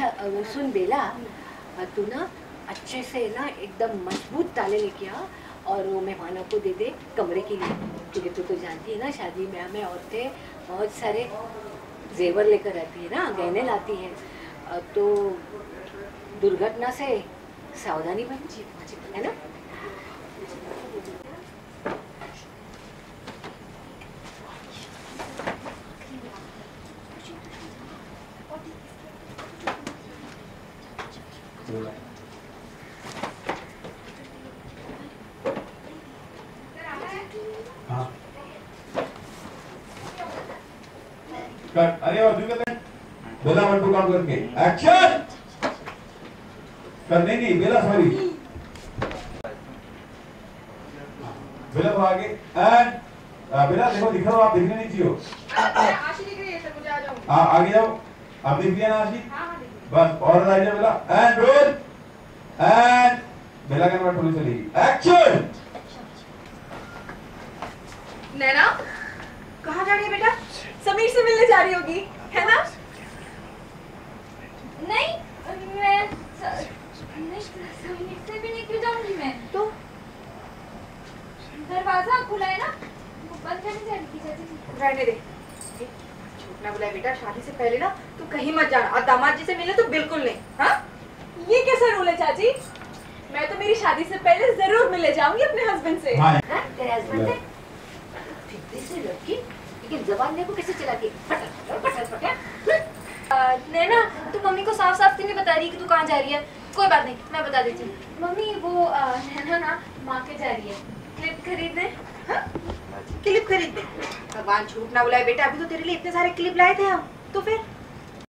अ, वो सुन बेला तू ना अच्छे से ना एकदम मज़बूत ताले लेके आ और वो मेहमानों को दे दे कमरे के लिए. क्योंकि तू तो जानती है ना शादी ब्याह में औरतें बहुत सारे जेवर लेकर आती है ना गहने लाती हैं. तो दुर्घटना से सावधानी बरती है ना? हाँ अरे और क्यों करते हैं बेला वन टू काउंट करके एक्शन कर नहीं बेला सॉरी बेला को आगे एंड बेला देखो दिख रहा हो आप दिखने नहीं चाहिए आशी दिख रही है सर मुझे आ जाऊँ हाँ आगे जाओ आप दिख लिया ना आशी दिख बस और आ जाओ Bella and roll and Bella के नंबर थोड़ी चलेगी एक्शन नैना कहाँ जा रही है बेटा? समीर से मिलने जा रही होगी है ना? नहीं मैं नहीं समीर से भी नहीं क्यों जाऊँगी मैं? तो? दरवाज़ा खुला है ना वो बंद करने जा रही थी चाची रहने दे ना बुलाए बेटा शादी से पहले ना तू कहीं मत जाना। और दामाद जी से मिले तो बिल्कुल नहीं हाँ? ये कैसा रूल है चाची? मैं तो मेरी शादी से पहले ज़रूर मिले जाऊँगी अपने हस्बैंड से। हाँ। हाँ, तेरे हस्बैंड से? फिक्री से लड़की? लेकिन जबान देखो कैसे चलाती है। नैना तू मम्मी को साफ़ साफ़ क्यों नहीं बता रही कि तू कहाँ जा रही है? कोई बात नहीं मैं बता देती हूँ। मम्मी वो नैना ना माँ के जा रही है। क्लिप खरीदने हाँ? क्लिप खरीद दे भगवान झूठ ना बुलाए बेटा, अभी तो तेरे लिए इतने सारे क्लिप लाए थे हम। तो फिर?